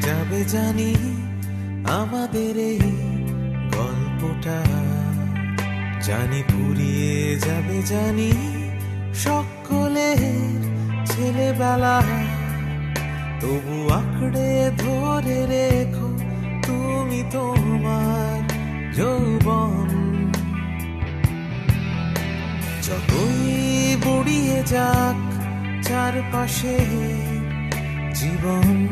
জানি আমাদের এই গল্পটা। জানি ফুরিয়ে যাবে জানি সকলের ছেলেবেলা। তবু আঁকড়ে ধরে রেখো তুমি তোমার যৌবন। যতই বুড়িয়ে যাক চারপাশে জীবন।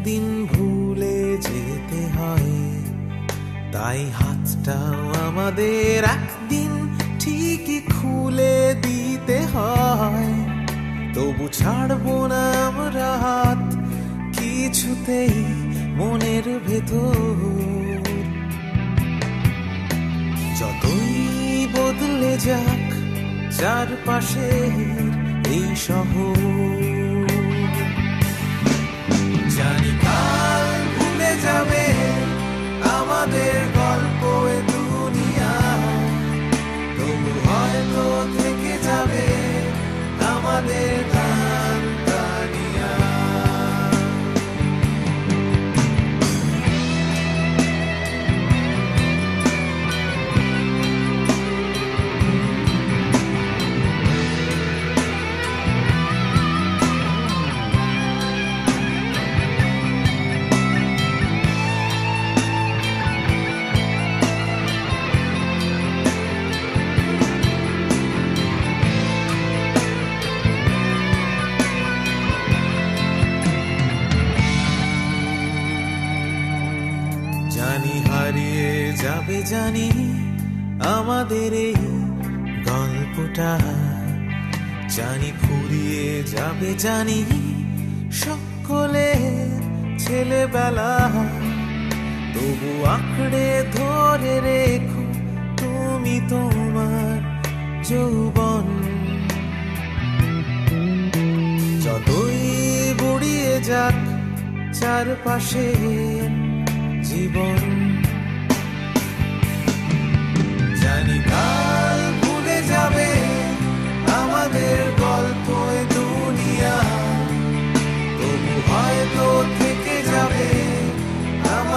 একদিন ভুলে যেতে হয়। তাই হাতটাও আমাদের একদিন ঠিকই খুলে দিতে হয়। তবু ছাড়বো না আমরা হাত, কিছুতেই মনের ভেতর। যতই বদলে যাক চারপাশের এই শহর। আমাদের জানি হারিয়ে যাবে জানি আমাদের এই গল্পটা। জানি ফুরিয়ে যাবে জানি সকলে ছেলেবেলা। তবু আঁকড়ে ধরে রেখো তুমি তোমার যৌবন। যতই বুড়িয়ে যাক চারপাশে